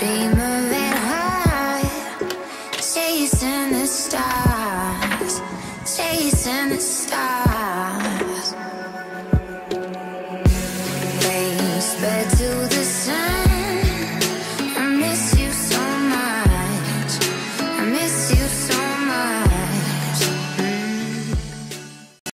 Dreamer